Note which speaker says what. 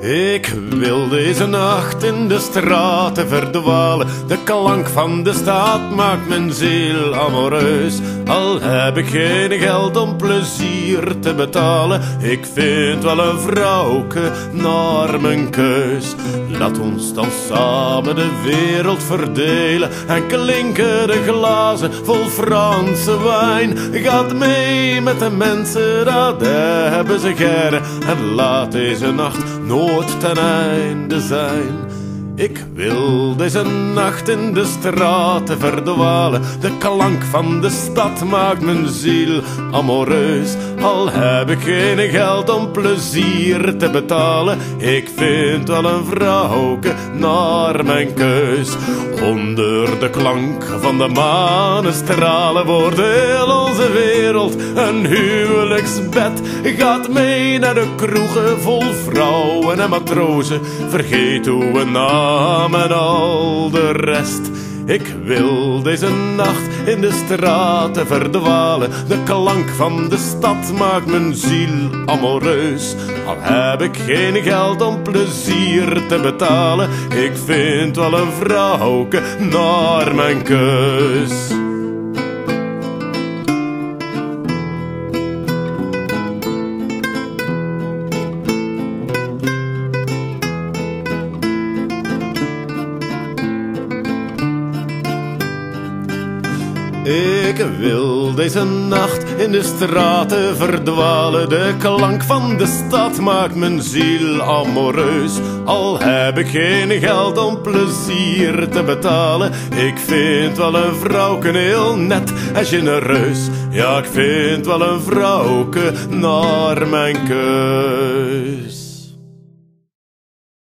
Speaker 1: Ik wil deze nacht in de straten verdwalen. De klank van de staat maakt mijn ziel amoreus. Al heb ik geen geld om plezier te betalen. Ik vind wel een vrouwke naar mijn keus. Laat ons dan samen de wereld verdelen. En klinken de glazen vol Franse wijn. Gaat mee met de mensen, dat hebben ze gerne. En laat deze nacht nooit ten einde zijn. Ik wil deze nacht in de straten verdwalen. De klank van de stad maakt mijn ziel amoreus. Al heb ik geen geld om plezier te betalen. Ik vind wel een vrouwke naar mijn keus. Onder de klank van de manestralen wordt heel onze wereld een huwelijksbed. Gaat mee naar de kroegen vol vrouwen en matrozen. Vergeet we naam en al de rest. Ik wil deze nacht in de straten verdwalen. De klank van de stad maakt mijn ziel amoreus. Al heb ik geen geld om plezier te betalen. Ik vind wel een vrouwke naar mijn keus. Ik wil deze nacht in de straten verdwalen. De klank van de stad maakt mijn ziel amoreus. Al heb ik geen geld om plezier te betalen. Ik vind wel een vrouwke heel net en genereus. Ja, ik vind wel een vrouwke naar mijn keus.